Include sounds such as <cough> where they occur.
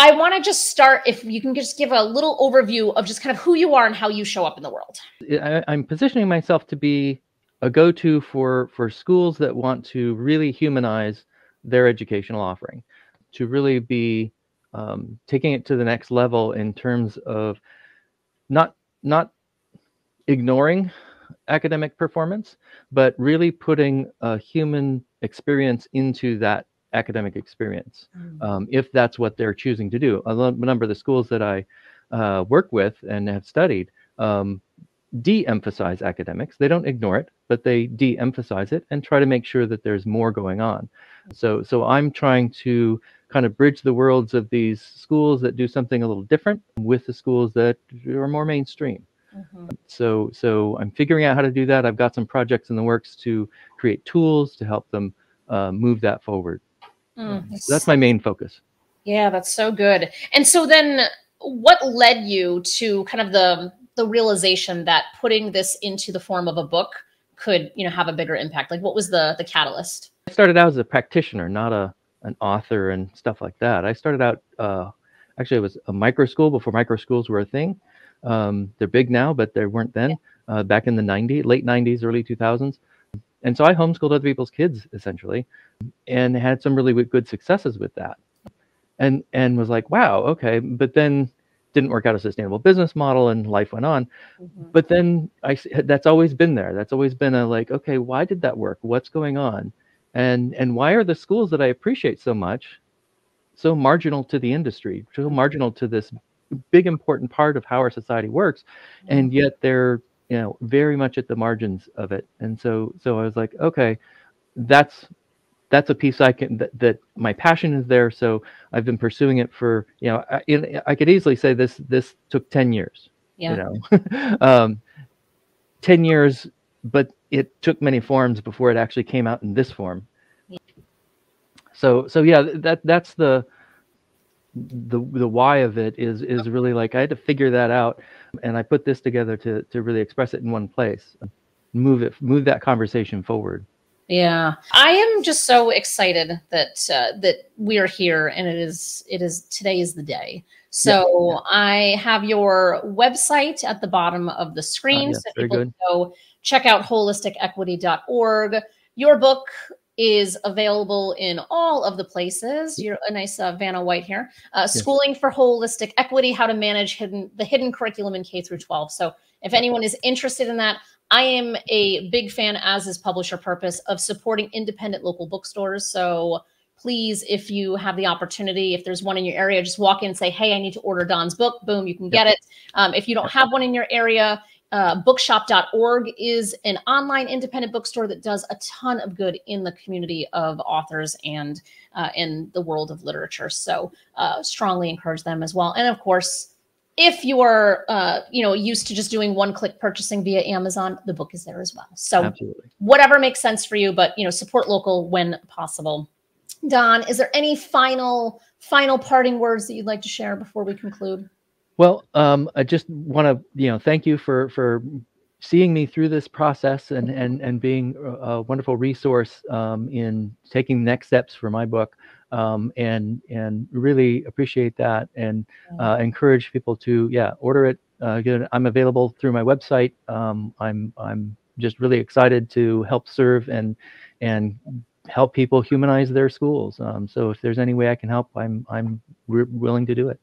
I want to just start, if you can just give a little overview of just kind of who you are and how you show up in the world. I, I'm positioning myself to be a go-to for for schools that want to really humanize their educational offering, to really be um, taking it to the next level in terms of not not ignoring academic performance, but really putting a human experience into that academic experience, mm. um, if that's what they're choosing to do. A number of the schools that I uh, work with and have studied um, de-emphasize academics. They don't ignore it, but they de-emphasize it and try to make sure that there's more going on. So, so I'm trying to kind of bridge the worlds of these schools that do something a little different with the schools that are more mainstream. Mm-hmm. So, so I'm figuring out how to do that. I've got some projects in the works to create tools to help them uh, move that forward. Mm, so that's my main focus. Yeah, that's so good. And so then, what led you to kind of the the realization that putting this into the form of a book could, you know, have a bigger impact? Like, what was the the catalyst? I started out as a practitioner, not a an author and stuff like that. I started out uh, actually it was a micro school before micro schools were a thing. Um, they're big now, but they weren't then. Uh, back in the 90s, late 90s, early 2000s. And so I homeschooled other people's kids essentially, and had some really good successes with that. And and was like, wow, okay. But then didn't work out a sustainable business model, and life went on. Mm-hmm. But then I that's always been there. That's always been a like, okay, why did that work? What's going on? And and why are the schools that I appreciate so much so marginal to the industry, so marginal to this big important part of how our society works, and mm-hmm. yet they're you know very much at the margins of it and so so i was like okay that's that's a piece i can that, that my passion is there so i've been pursuing it for you know i, I could easily say this this took 10 years yeah. you know <laughs> um, 10 years but it took many forms before it actually came out in this form yeah. so so yeah that that's the the the why of it is is really like I had to figure that out, and I put this together to to really express it in one place, move it move that conversation forward. Yeah, I am just so excited that uh, that we are here, and it is it is today is the day. So yeah. I have your website at the bottom of the screen, uh, yeah, so people go check out holisticequity.org. Your book is available in all of the places. You're a nice uh, Vanna White here. Uh, yes. Schooling for Holistic Equity: How to Manage Hidden the Hidden Curriculum in K through 12. So, if anyone is interested in that, I am a big fan, as is Publish Your Purpose, of supporting independent local bookstores. So please, if you have the opportunity, if there's one in your area, just walk in and say, "Hey, I need to order Don's book." Boom, you can get it. Um, if you don't have one in your area, uh, bookshop.org is an online independent bookstore that does a ton of good in the community of authors and uh, in the world of literature. So uh, strongly encourage them as well. And of course, if you are uh, you know used to just doing one-click purchasing via Amazon, the book is there as well. So Absolutely. whatever makes sense for you, but you know support local when possible. Don, is there any final final parting words that you'd like to share before we conclude? Well, um, I just want to, you know, thank you for for seeing me through this process and and and being a wonderful resource um, in taking next steps for my book. Um, and and really appreciate that and uh, encourage people to yeah order it. Uh, I'm available through my website. Um, I'm I'm just really excited to help serve and and help people humanize their schools. Um, so if there's any way I can help, I'm I'm willing to do it.